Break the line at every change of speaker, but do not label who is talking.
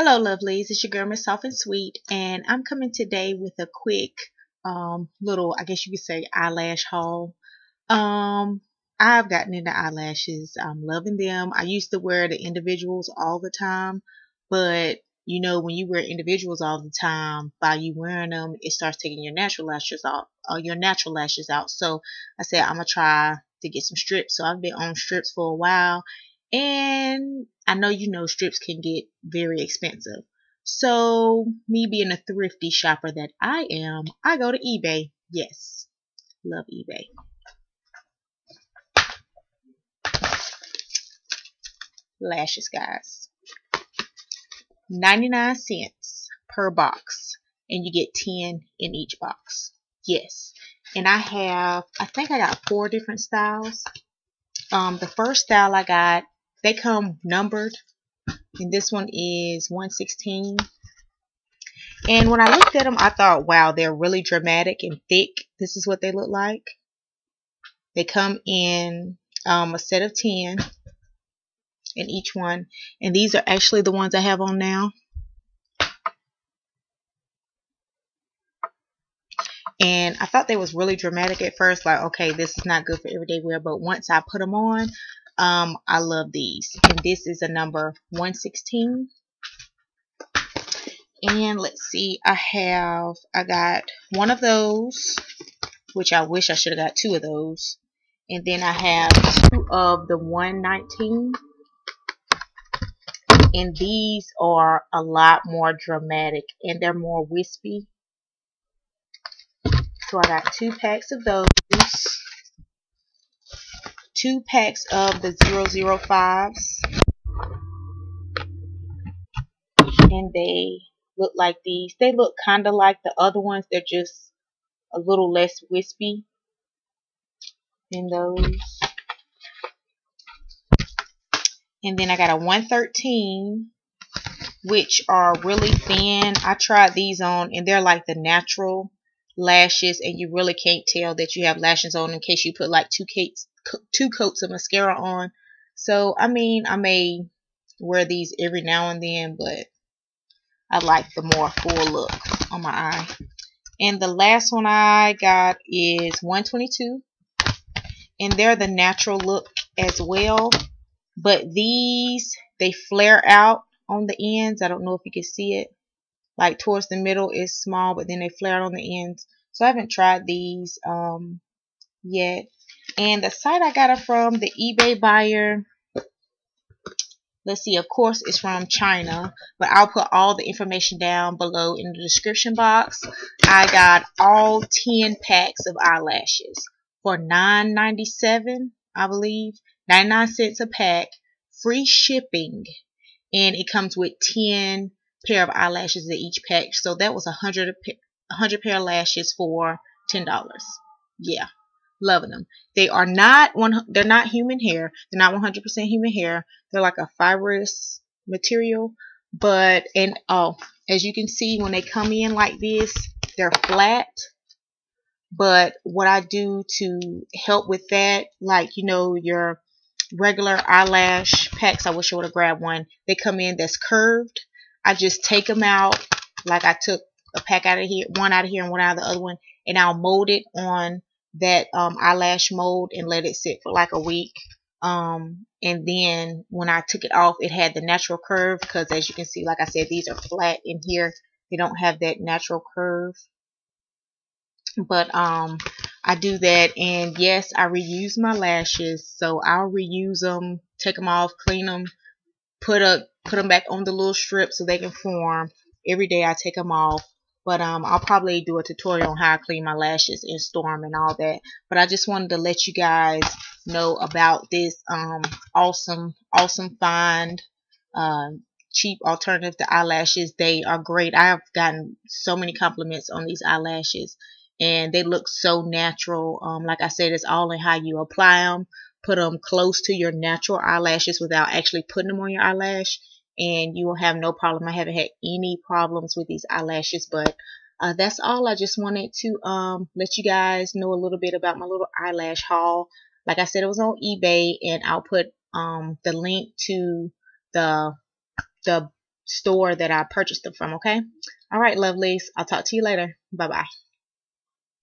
Hello lovelies, it's your girl Miss Soft and Sweet and I'm coming today with a quick um little I guess you could say eyelash haul. Um I've gotten into eyelashes. I'm loving them. I used to wear the individuals all the time, but you know when you wear individuals all the time, by you wearing them, it starts taking your natural lashes off, uh, your natural lashes out. So I said I'm gonna try to get some strips. So I've been on strips for a while and I know you know strips can get very expensive. So, me being a thrifty shopper that I am, I go to eBay. Yes, love eBay. Lashes, guys. 99 cents per box, and you get 10 in each box. Yes. And I have, I think I got four different styles. Um, the first style I got they come numbered. And this one is 116 and when I looked at them I thought wow they're really dramatic and thick. This is what they look like. They come in um, a set of 10 in each one. And these are actually the ones I have on now. And I thought they was really dramatic at first like okay this is not good for everyday wear. But once I put them on um, I love these. And this is a number 116. And let's see, I have, I got one of those, which I wish I should have got two of those. And then I have two of the 119. And these are a lot more dramatic and they're more wispy. So I got two packs of those two packs of the 005s. And they look like these. They look kind of like the other ones. They're just a little less wispy than those. And then I got a 113 which are really thin. I tried these on and they're like the natural lashes and you really can't tell that you have lashes on in case you put like two cakes two coats of mascara on. So, I mean, I may wear these every now and then, but I like the more full look on my eye. And the last one I got is 122. And they're the natural look as well. But these, they flare out on the ends. I don't know if you can see it. Like towards the middle is small, but then they flare on the ends. So I haven't tried these um, yet. And the site I got it from, the eBay buyer, let's see, of course it's from China, but I'll put all the information down below in the description box. I got all 10 packs of eyelashes for $9.97, I believe, 99 cents a pack, free shipping, and it comes with 10 pair of eyelashes in each pack. So that was a 100 100 pair of lashes for $10. Yeah loving them. They are not one. They're not human hair. They're not 100% human hair. They're like a fibrous material. But and oh, as you can see, when they come in like this, they're flat. But what I do to help with that, like you know your regular eyelash packs, I wish I would have grabbed one. They come in that's curved. I just take them out like I took a pack out of here, one out of here and one out of the other one, and I'll mold it on that um, eyelash mold and let it sit for like a week. Um, and then when I took it off, it had the natural curve because as you can see, like I said, these are flat in here. They don't have that natural curve. But um, I do that and yes, I reuse my lashes. So I'll reuse them, take them off, clean them, put a put them back on the little strip so they can form. Every day I take them off but um, I'll probably do a tutorial on how I clean my lashes in Storm and all that. But I just wanted to let you guys know about this um, awesome, awesome find. Uh, cheap alternative to eyelashes. They are great. I have gotten so many compliments on these eyelashes and they look so natural. Um, like I said, it's all in how you apply them. Put them close to your natural eyelashes without actually putting them on your eyelash and you will have no problem. I haven't had any problems with these eyelashes, but uh, that's all. I just wanted to um, let you guys know a little bit about my little eyelash haul. Like I said, it was on eBay, and I'll put um, the link to the the store that I purchased them from, okay? All right, lovelies. I'll talk to you later. Bye-bye.